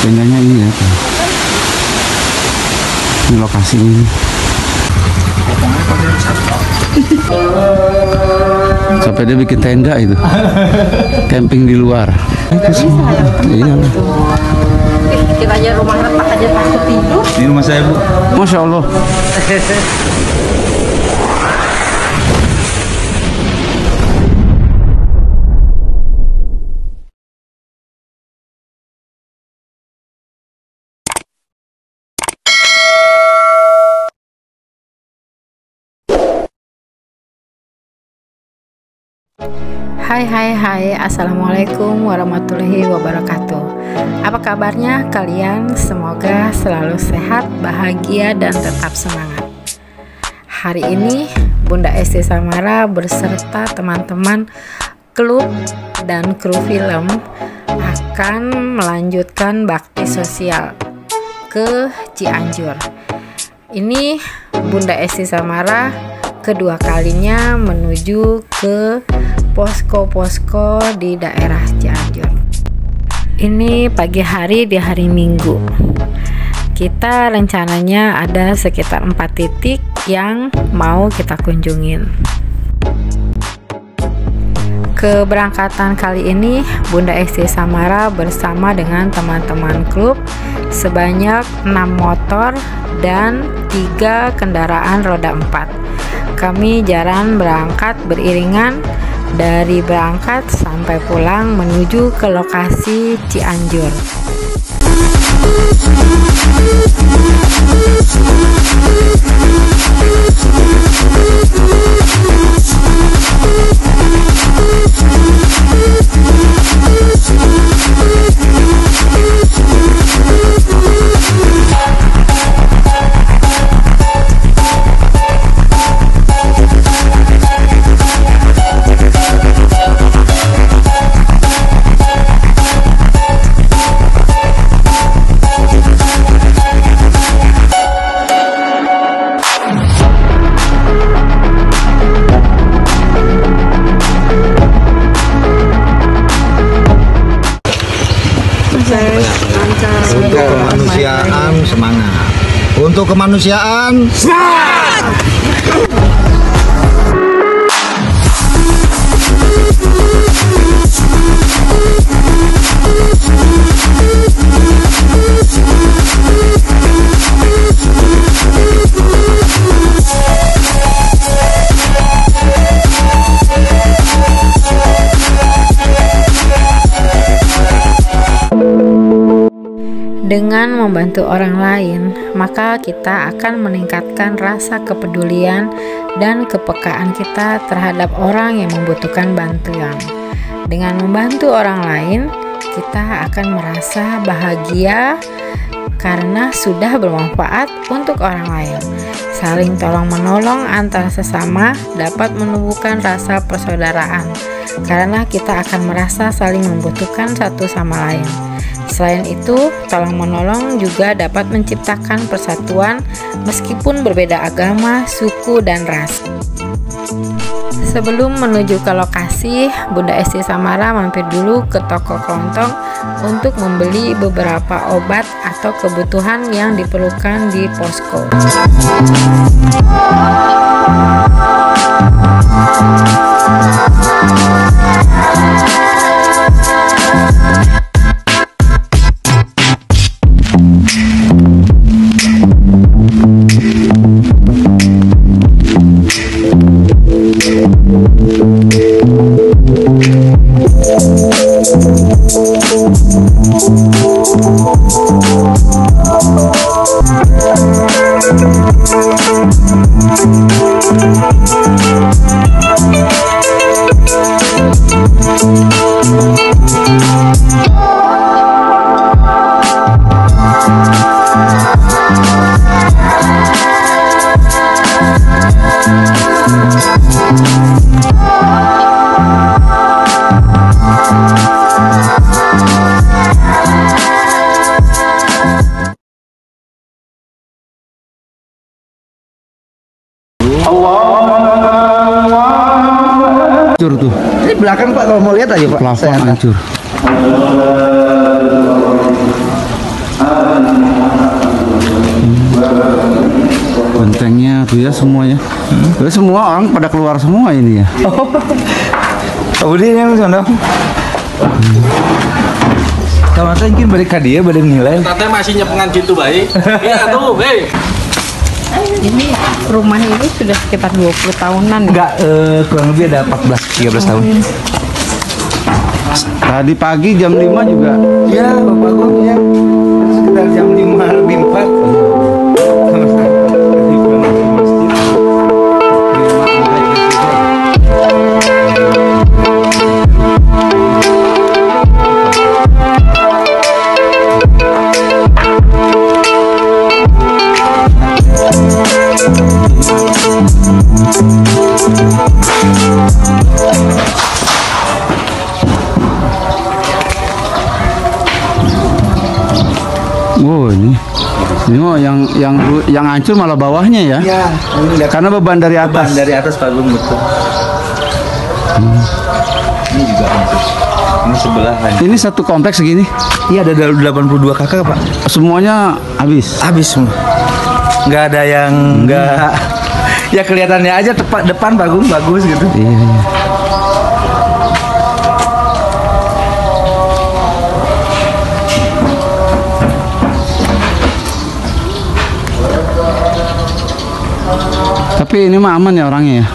tendanya ini ya tuh. ini lokasinya ini. Sampai dia bikin tenda itu. Camping di luar. Itu semua iya. kita aja rumah retak aja takut tidur. Di rumah saya bu. masya allah Hai hai hai. Assalamualaikum warahmatullahi wabarakatuh. Apa kabarnya kalian? Semoga selalu sehat, bahagia, dan tetap semangat. Hari ini Bunda Esti Samara beserta teman-teman klub dan kru film akan melanjutkan bakti sosial ke Cianjur. Ini Bunda Esti Samara kedua kalinya menuju ke posko-posko di daerah Cianjur. Ini pagi hari di hari Minggu. Kita rencananya ada sekitar 4 titik yang mau kita kunjungin. Keberangkatan kali ini Bunda Esti Samara bersama dengan teman-teman klub sebanyak 6 motor dan 3 kendaraan roda 4 kami jalan berangkat beriringan dari berangkat sampai pulang menuju ke lokasi Cianjur. Untuk Dengan membantu orang lain, maka kita akan meningkatkan rasa kepedulian dan kepekaan kita terhadap orang yang membutuhkan bantuan. Dengan membantu orang lain, kita akan merasa bahagia karena sudah bermanfaat untuk orang lain. Saling tolong-menolong antar sesama dapat menumbuhkan rasa persaudaraan karena kita akan merasa saling membutuhkan satu sama lain. Selain itu, tolong-menolong juga dapat menciptakan persatuan meskipun berbeda agama, suku, dan ras. Sebelum menuju ke lokasi, Bunda Esti Samara mampir dulu ke toko kelontong untuk membeli beberapa obat atau kebutuhan yang diperlukan di posko. Hancur tuh ini belakang pak kalau mau lihat aja pak plafon hancur hmm. bentengnya tuh ya semuanya hmm. Lalu semua orang pada keluar semua ini ya oh. Saudi yang sana Kalau saya mungkin balik hadiah, balik nilai. Tante masih nyepengan gitu baik. Iya tuh, hei. Ini rumah ini sudah sekitar 20 tahunan ya. Enggak, eh, kurang lebih ada 14, 13 tahun. Tadi pagi jam 5 juga. Ya, bapak ya. Sekitar jam 5 lebih 4. Oh ini. Ini oh yang yang yang hancur malah bawahnya ya. Ya, ini Karena beban dari beban atas. dari atas Pak Gung betul. Ini juga hancur. Ini sebelahan. Ini satu kompleks segini. Iya ada 82 kakak Pak. Semuanya habis. Habis semua. Nggak ada yang nggak. Ya kelihatannya aja tepat depan Gung bagus gitu. Iya, iya. Tapi ini mah aman ya orangnya ya.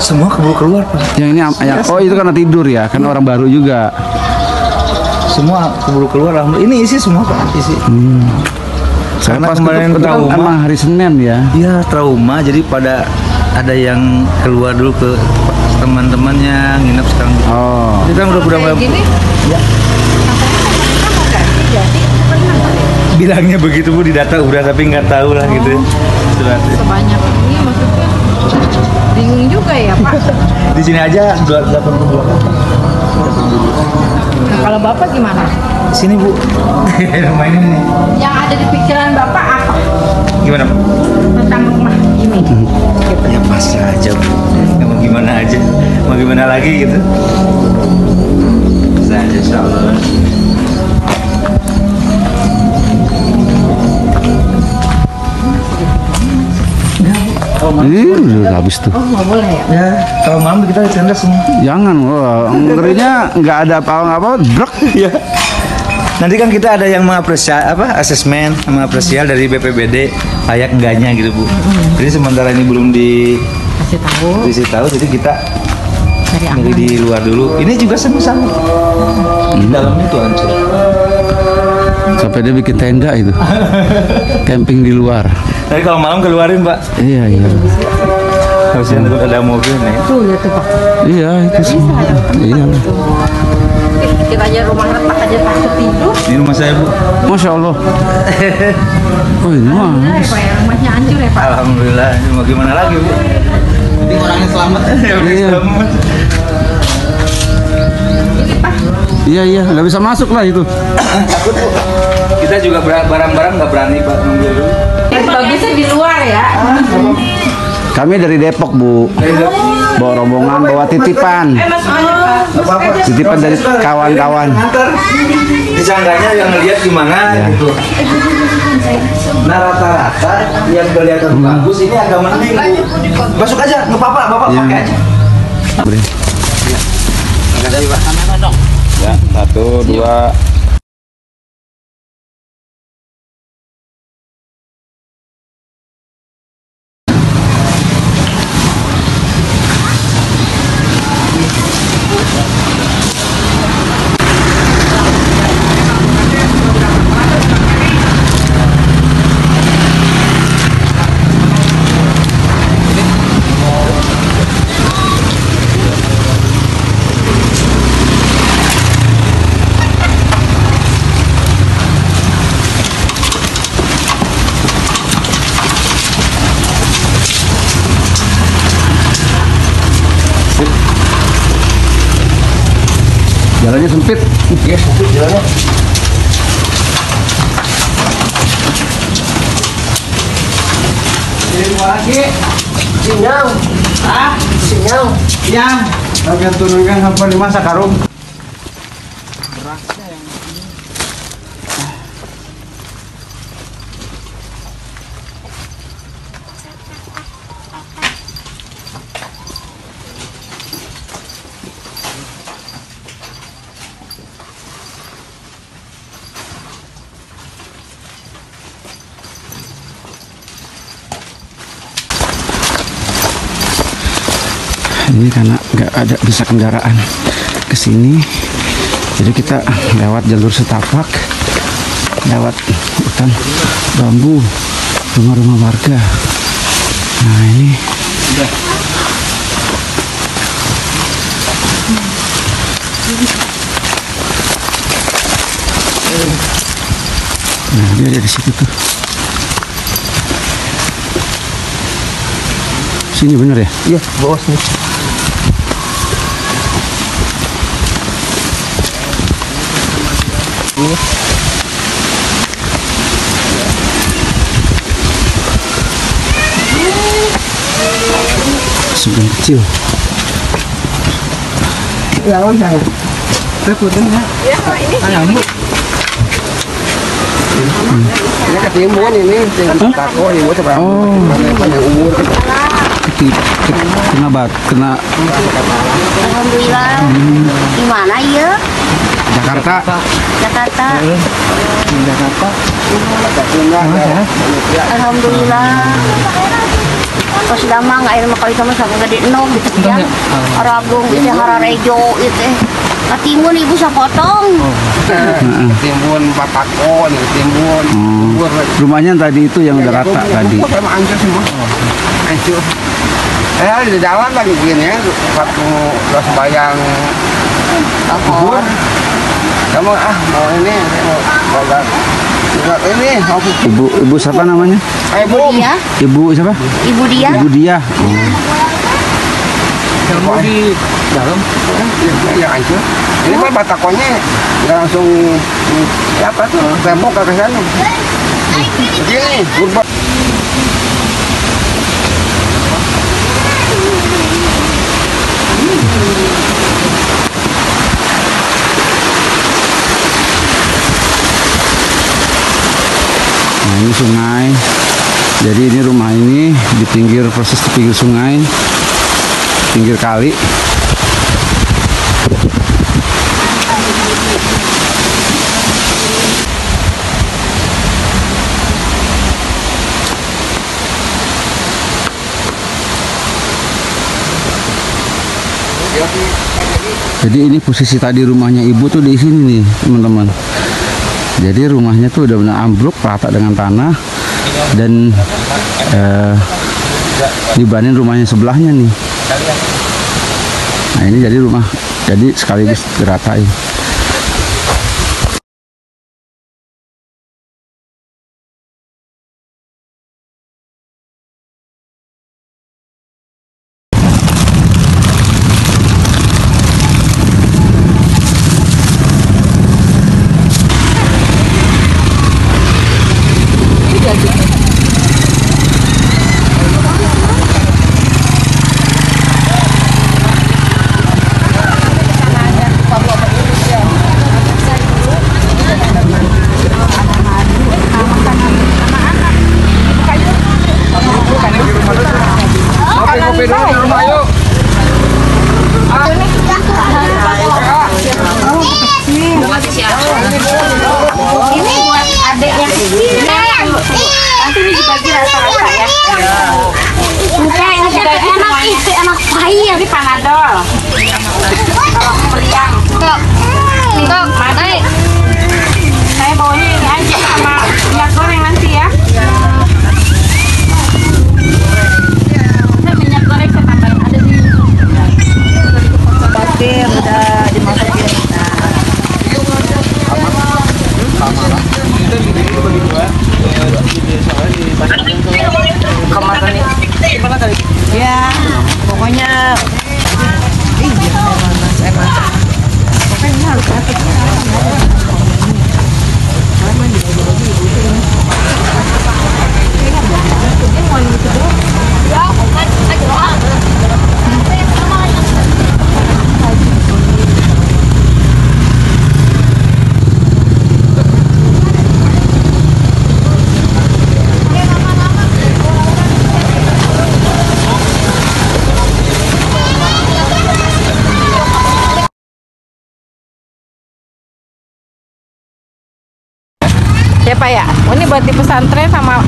Semua keburu keluar Pak. Yang ini am- yang oh itu karena tidur ya, kan orang baru juga. Semua keburu keluar. Ini isi semua Pak. Isi. Karena Pas kemarin kan trauma. emang hari Senin ya. Iya trauma jadi pada ada yang keluar dulu ke teman-temannya nginep sekarang. Oh. Jadi kan udah udah Kayak gini, Ya. bilangnya begitu bu di data udah tapi nggak tahu lah gitu. Surat. sebanyak ini maksudnya bingung juga ya Pak. Di sini aja 82 Nah, kalau Bapak gimana? Sini bu. Rumah ini nih. Yang ada di pikiran Bapak apa Gimana bu? tentang rumah ini? Gitu. Ya pas aja bu. Ya, mau gimana aja. Mau gimana lagi gitu. Bisa aja insya Allah. Ini udah habis tuh. Oh nggak boleh ya? Ya kalau malam kita di tenda semua. Jangan, wah, ngerinya nggak ada apa-apa, brek. Ya. Nanti kan kita ada yang mengapresiasi apa asesmen mengapresiasi dari BPBD layak enggaknya gitu bu. Jadi sementara ini belum di Kasih tahu dikasih tahu jadi kita dari dari di luar dulu. Ini juga sama-sama. Di dalamnya tuh hancur. Sampai dia bikin tenda itu. Camping di luar. Tapi kalau malam keluarin pak. Iya, iya. Harusnya takut ada mobil nih. Tuh lihat tuh Pak. Iya, itu semua. Iya. Kita aja rumah retak aja takut tidur. Ini rumah saya bu. Masya Allah. Oh ini mah. Rumahnya hancur ya Pak. Alhamdulillah. Ini mau gimana lagi bu? Penting orangnya selamat. ya, Iya. selamat. Iya, iya. Nggak bisa masuk lah itu. Takut bu. Kita juga barang-barang nggak berani pak ngambil dulu. Eh, bagusnya di luar ya. Kami dari Depok, Bu. Bawa rombongan, bawa titipan. Titipan dari kawan-kawan. Disangkanya yang ngeliat gimana Ya. gitu. Nah rata-rata yang kelihatan bagus ini agak mending. Masuk aja, nggak apa-apa, bapak Iya. pakai aja. Beri. Makasih pak. Ya, satu, dua. Jalannya sempit. Iya, sempit jalannya. Ini lagi. Sinyal. Ah, sinyal. Sinyal. Bagian turunkan sampai lima sakarung. Ini karena nggak ada bisa kendaraan ke sini, jadi kita lewat jalur setapak, lewat hutan bambu, rumah-rumah warga. Nah ini Nah, dia ada di situ tuh. Sini bener ya? Iya, bos nih. Sebelah kecil. Ini ketimbun ini, tako ini buat seberapa? Oh, Panjang umur. keti, ke- kena bat, kena Alhamdulillah. Di mana ya? Jakarta. Jakarta. Alhamdulillah. Pas lama nggak ilmu kali sama sama gede nom gitu ya. Ragung gitu hararejo itu. Katimun ibu sapotong. Ketimbun batako, ini ketimbun. Oh, rumahnya tadi itu yang udah rata tadi. Hancur. Eh, di jalan lagi begini ya, waktu udah sembayang tahun. Kamu ah mau ini, mau mau ini mau. Ibu, ibu siapa namanya? Ayo bom. Dia, Ibu siapa? ibu dia. Ibu dia. Oh, Kamu di dalam? Ya hancur. Ini kan batakonya nggak langsung ya apa tuh tembok ke sana. Begini, kurban. Ini sungai. Jadi ini rumah ini di pinggir persis di pinggir sungai, pinggir kali. Jadi ini posisi tadi rumahnya ibu tuh di sini nih teman-teman. Jadi rumahnya tuh udah benar ambruk rata dengan tanah dan eh, dibanding rumahnya sebelahnya nih. Nah ini jadi rumah jadi sekaligus diratain. Pesantren sama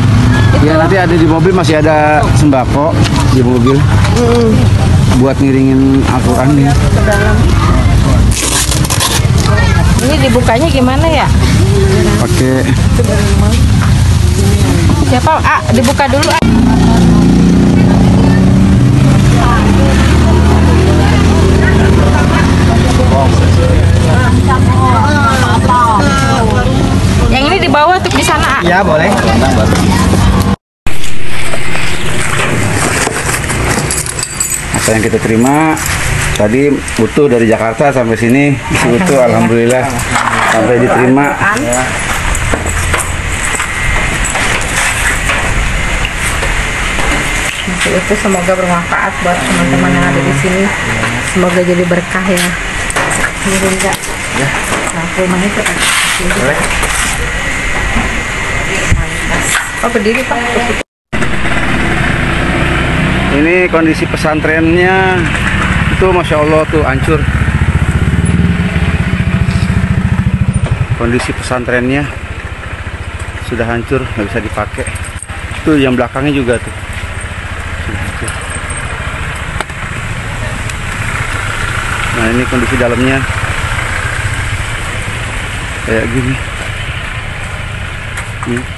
itu. Ya nanti ada di mobil masih ada sembako di mobil. buat miringin Al-Quran nih Ini dibukanya gimana ya? pakai Siapa? Ah, dibuka dulu. Ah. Yang ini di bawah tuh di Ya boleh. apa yang kita terima tadi utuh dari Jakarta sampai sini isi utuh alhamdulillah sampai diterima Itu semoga bermanfaat buat teman-teman yang ada di sini. Semoga jadi berkah ya. Ini enggak. Ya. Nah, rumah itu Oh, ini kondisi pesantrennya. Itu masya Allah tuh hancur. Kondisi pesantrennya sudah hancur nggak bisa dipakai. Tuh yang belakangnya juga tuh. Nah ini kondisi dalamnya. Kayak gini. Nih.